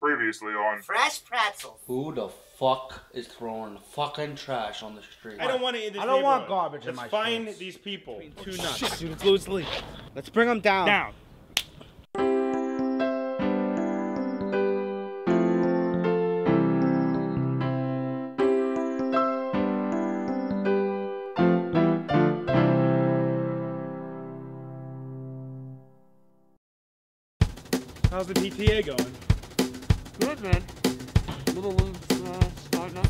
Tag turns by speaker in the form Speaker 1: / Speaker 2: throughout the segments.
Speaker 1: Previously on.
Speaker 2: Fresh pretzels.
Speaker 3: Who the fuck is throwing fucking trash on the street?
Speaker 4: I don't want to eat this
Speaker 5: I don't want
Speaker 4: neighborhood.
Speaker 5: garbage in
Speaker 4: Let's
Speaker 5: my
Speaker 4: find
Speaker 5: streets.
Speaker 4: these people.
Speaker 5: Two nuts. Dude, it's Louis Lee. Let's bring them down.
Speaker 4: Down. How's the PTA going?
Speaker 3: Good, man. Little uh, starting up.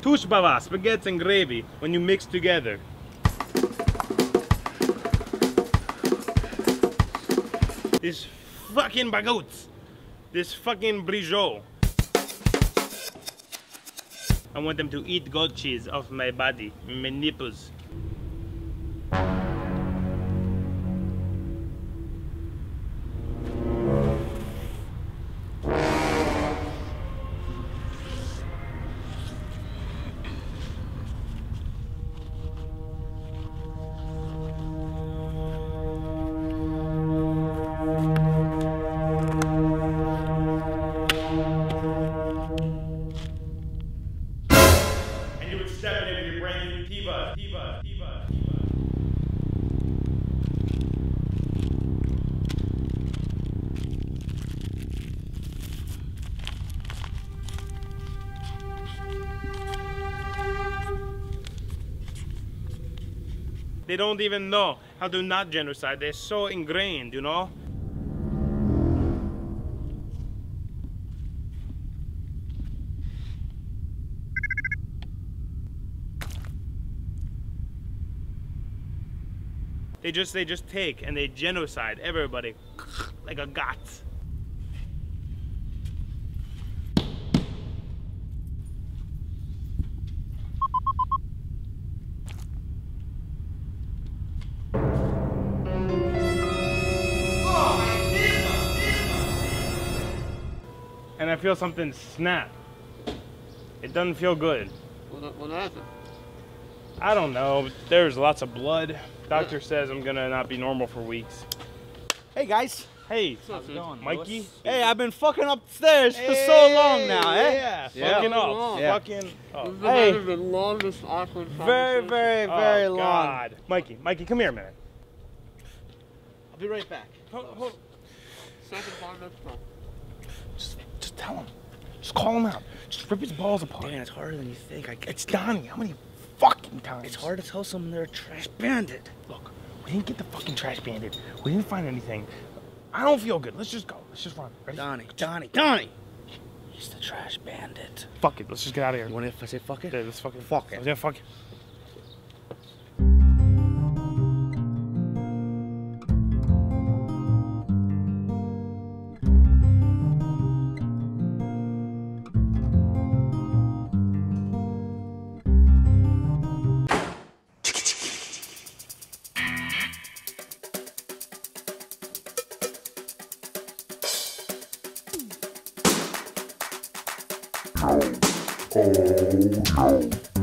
Speaker 4: Tushbava, spaghetti and gravy, when you mix together. This fucking bagout. This fucking brijot. I want them to eat goat cheese off my body, my nipples. They don't even know how to not genocide. They're so ingrained, you know? They just they just take and they genocide everybody like a gat. I feel something snap. It doesn't feel good.
Speaker 3: What, what happened?
Speaker 4: I don't know. There's lots of blood. Doctor says I'm gonna not be normal for weeks.
Speaker 5: Hey guys.
Speaker 4: Hey,
Speaker 3: How's it going,
Speaker 4: Mikey.
Speaker 5: Hey, I've been fucking upstairs for so long now, eh?
Speaker 4: Yeah,
Speaker 5: Yeah.
Speaker 4: fucking up.
Speaker 5: Yeah.
Speaker 4: fucking up.
Speaker 3: This
Speaker 5: Hey.
Speaker 3: the longest awkward
Speaker 5: Very, very, very
Speaker 4: oh,
Speaker 5: long.
Speaker 4: God. Mikey, Mikey, come here a minute.
Speaker 5: I'll be right back.
Speaker 4: Hold, hold.
Speaker 3: Second part next time.
Speaker 4: Just, tell him. Just call him out. Just rip his balls apart.
Speaker 5: Dan, it's harder than you think. I,
Speaker 4: It's Donny. How many fucking times?
Speaker 5: It's hard to tell someone they're a trash bandit.
Speaker 4: Look, we didn't get the fucking trash bandit. We didn't find anything. I don't feel good. Let's just go. Let's just run. Ready?
Speaker 5: Donny, Donny, Donny. He's the trash bandit.
Speaker 4: Fuck it. Let's just get out of here.
Speaker 5: You want if I say fuck it?
Speaker 4: Yeah, let's fucking
Speaker 5: Fuck it.
Speaker 4: Yeah, fuck it. No.
Speaker 1: Oh no.